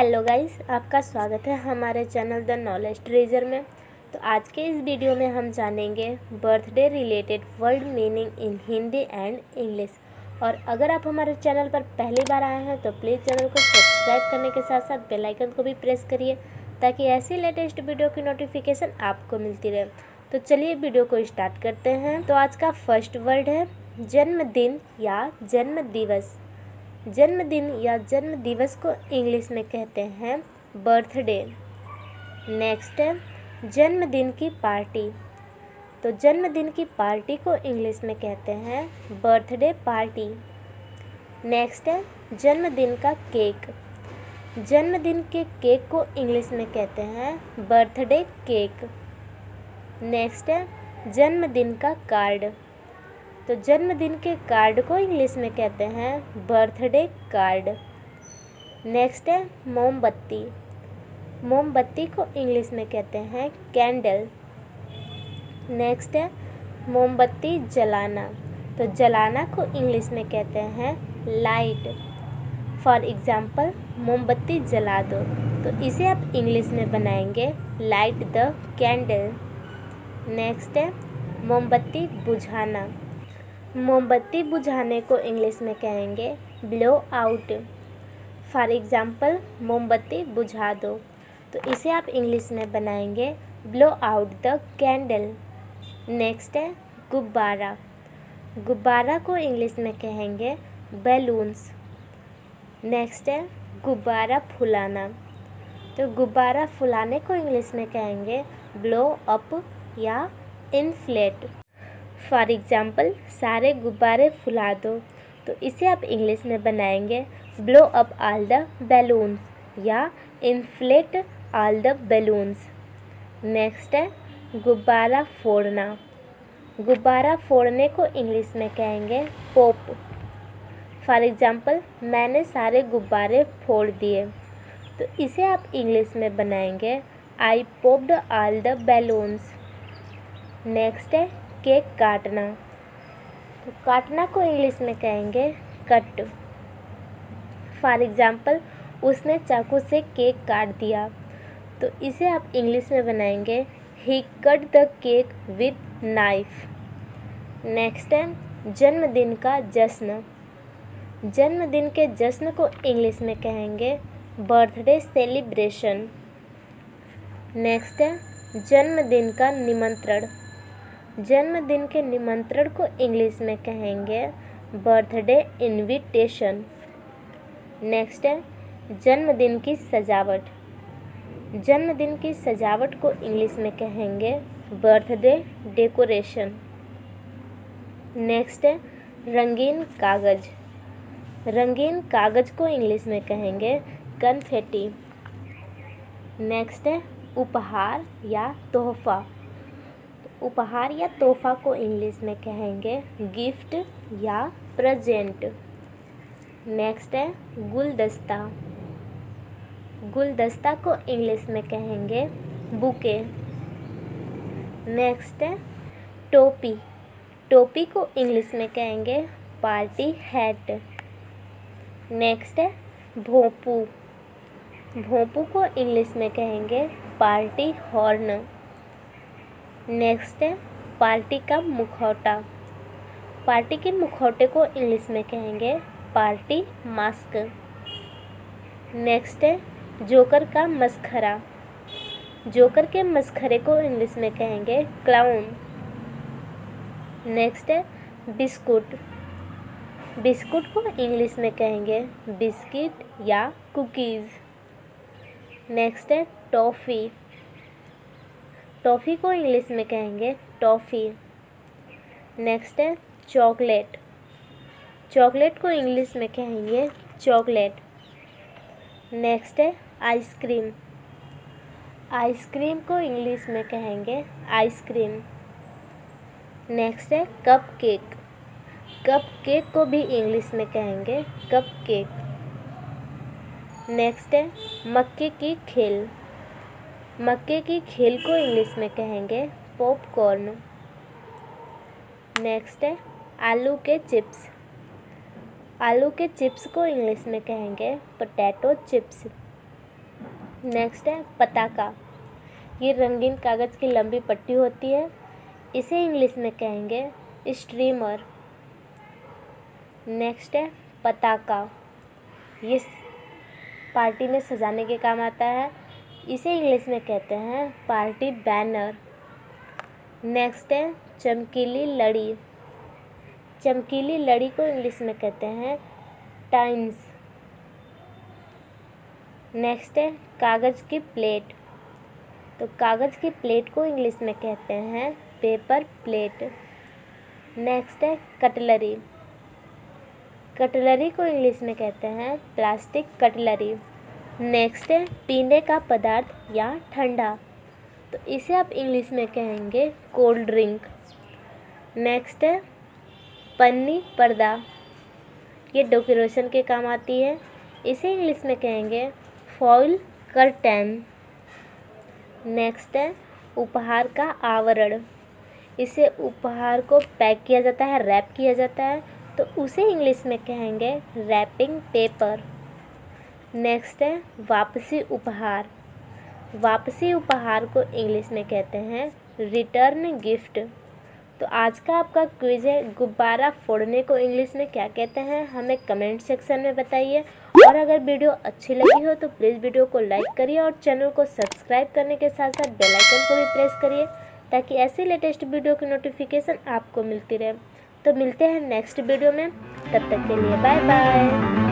Hello guys, आपका स्वागत है हमारे चैनल द नॉलेज ट्रेजर में। तो आज के इस वीडियो में हम जानेंगे birthday related word meaning in Hindi and English. और अगर आप हमारे चैनल पर पहली बार आए हैं तो प्लीज़ चैनल को सब्सक्राइब करने के साथ साथ बेल आइकन को भी प्रेस करिए, ताकि ऐसी लेटेस्ट वीडियो की नोटिफिकेशन आपको मिलती रहे। तो चलिए वीडियो को स्टार्ट करते हैं। तो आज का फ़र्स्ट वर्ड है जन्मदिन या जन्म दिवस। जन्मदिन या जन्म दिवस को इंग्लिश में कहते हैं बर्थडे। नेक्स्ट है, जन्मदिन की पार्टी। तो जन्मदिन की पार्टी को इंग्लिश में कहते हैं बर्थडे पार्टी। नेक्स्ट है, जन्मदिन का केक। जन्मदिन के केक को इंग्लिश में कहते हैं बर्थडे केक। नेक्स्ट है, जन्मदिन का कार्ड। तो जन्मदिन के कार्ड को इंग्लिश में कहते हैं बर्थडे कार्ड। नेक्स्ट है मोमबत्ती। मोमबत्ती को इंग्लिश में कहते हैं कैंडल नेक्स्ट है मोमबत्ती जलाना। तो जलाना को इंग्लिश में कहते हैं लाइट फॉर एग्ज़ाम्पल मोमबत्ती जला दो। तो इसे आप इंग्लिश में बनाएँगे लाइट द कैंडल नेक्स्ट है मोमबत्ती बुझाना। मोमबत्ती बुझाने को इंग्लिश में कहेंगे ब्लो आउट फॉर एग्ज़ाम्पल मोमबत्ती बुझा दो। तो इसे आप इंग्लिश में बनाएँगे blow out the candle next है, गुब्बारा। गुब्बारा को इंग्लिश में कहेंगे बैलून्स नेक्स्ट है, गुब्बारा फुलाना। तो गुब्बारा फुलाने को इंग्लिश में कहेंगे ब्लो अप या इनफ्लेट फॉर एग्ज़ाम्पल सारे गुब्बारे फुला दो। तो इसे आप इंग्लिश में बनाएँगे blow up all the balloons या inflate all the balloons next है, गुब्बारा फोड़ना। गुब्बारा फोड़ने को इंग्लिश में कहेंगे पोप फॉर एग्ज़ाम्पल मैंने सारे गुब्बारे फोड़ दिए। तो इसे आप इंग्लिश में बनाएँगे I popped all the balloons next है केक काटना। तो काटना को इंग्लिश में कहेंगे कट। फॉर एग्ज़ाम्पल उसने चाकू से केक काट दिया। तो इसे आप इंग्लिश में बनाएँगे he cut the cake with knife next है जन्मदिन का जश्न। जन्मदिन के जश्न को इंग्लिश में कहेंगे बर्थडे सेलिब्रेशन नेक्स्ट है, जन्मदिन का निमंत्रण। जन्मदिन के निमंत्रण को इंग्लिश में कहेंगे बर्थडे इनविटेशन। नेक्स्ट है, जन्मदिन की सजावट। जन्मदिन की सजावट को इंग्लिश में कहेंगे बर्थडे डेकोरेशन। नेक्स्ट है, रंगीन कागज़। रंगीन कागज़ को इंग्लिश में कहेंगे कन्फेटी। नेक्स्ट है, उपहार या तोहफा। उपहार या तोहफा को इंग्लिश में कहेंगे गिफ्ट या प्रेजेंट नेक्स्ट है गुलदस्ता। गुलदस्ता को इंग्लिश में कहेंगे बुके। नेक्स्ट है टोपी। टोपी को इंग्लिश में कहेंगे पार्टी हैट नेक्स्ट है भोंपू। भोंपू को इंग्लिश में कहेंगे पार्टी हॉर्न नेक्स्ट है, पार्टी का मुखौटा। पार्टी के मुखौटे को इंग्लिश में कहेंगे पार्टी मास्क। नेक्स्ट है, जोकर का मस्खरा। जोकर के मस्खरे को इंग्लिश में कहेंगे क्लाउन नेक्स्ट है, बिस्कुट। बिस्कुट को इंग्लिश में कहेंगे बिस्किट या कुकीज़। नेक्स्ट है, टॉफ़ी। टॉफ़ी को इंग्लिश में कहेंगे टॉफ़ी। नेक्स्ट है, चॉकलेट। चॉकलेट को इंग्लिश में कहेंगे चॉकलेट। नेक्स्ट है, आइसक्रीम। आइसक्रीम को इंग्लिश में कहेंगे आइसक्रीम। नेक्स्ट है कप केक कप केक को भी इंग्लिश में कहेंगे कप केक नेक्स्ट है, मक्के की खेल। मक्के की खेल को इंग्लिश में कहेंगे पॉपकॉर्न नेक्स्ट है, आलू के चिप्स. आलू के चिप्स को इंग्लिश में कहेंगे पोटैटो चिप्स नेक्स्ट है, पताका. ये रंगीन कागज़ की लंबी पट्टी होती है, इसे इंग्लिश में कहेंगे स्ट्रीमर नेक्स्ट है, पताका. ये पार्टी में सजाने के काम आता है इसे इंग्लिश में कहते हैं पार्टी बैनर। नेक्स्ट है चमकीली लड़ी। चमकीली लड़ी को इंग्लिश में कहते हैं टाइम्स। नेक्स्ट है कागज़ की प्लेट। तो कागज़ की प्लेट को इंग्लिश में कहते हैं पेपर प्लेट। नेक्स्ट है कटलरी। कटलरी को इंग्लिश में कहते हैं प्लास्टिक कटलरी। नेक्स्ट है, पीने का पदार्थ या ठंडा। तो इसे आप इंग्लिश में कहेंगे कोल्ड ड्रिंक नेक्स्ट है, पन्नी पर्दा। ये डेकोरेशन के काम आती है। इसे इंग्लिश में कहेंगे फॉइल कर्टन नेक्स्ट है, उपहार का आवरण। इसे उपहार को पैक किया जाता है रैप किया जाता है। तो उसे इंग्लिश में कहेंगे रैपिंग पेपर नेक्स्ट है, वापसी उपहार। वापसी उपहार को इंग्लिश में कहते हैं रिटर्न गिफ्ट तो आज का आपका क्विज है, गुब्बारा फोड़ने को इंग्लिश में क्या कहते हैं, हमें कमेंट सेक्शन में बताइए। और अगर वीडियो अच्छी लगी हो तो प्लीज़ वीडियो को लाइक करिए और चैनल को सब्सक्राइब करने के साथ साथ बेल आइकन को भी प्रेस करिए, ताकि ऐसी लेटेस्ट वीडियो की नोटिफिकेशन आपको मिलती रहे। तो मिलते हैं नेक्स्ट वीडियो में, तब तक के लिए बाय बाय